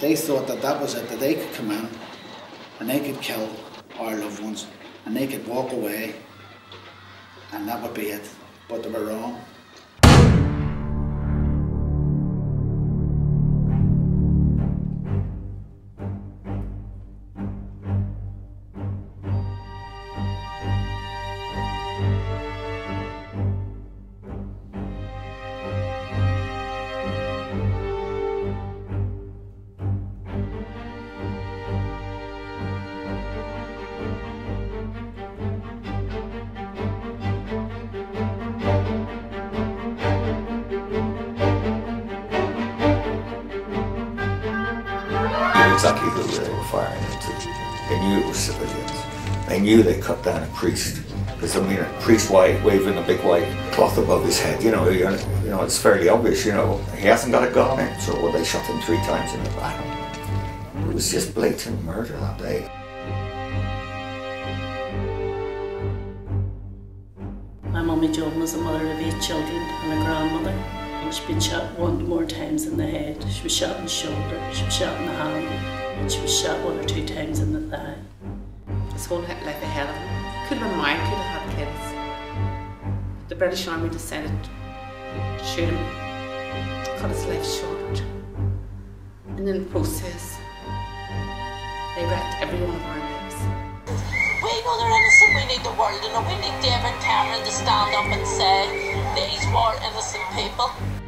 they thought that that was it, that they could come in and they could kill our loved ones and they could walk away and that would be it. But they were wrong. Exactly who they were firing into. They knew it was civilians. They knew they cut down a priest. Because I mean, a priest white, waving a big white cloth above his head, you know, you know, it's fairly obvious, you know, he hasn't got a gun in, so well, they shot him three times in the back. It was just blatant murder that day. My mummy Joan was a mother of eight children and a grandmother. She'd been shot one more times in the head. She was shot in the shoulder. She was shot in the hand. And she was shot one or two times in the thigh. His whole life ahead of him. Could have been married, could have had kids. The British Army decided to shoot him, cut his life short. And in the process, they wrecked every one of our lives. We know they're innocent, we need the world to know. We need David Cameron to stand up and say were innocent people.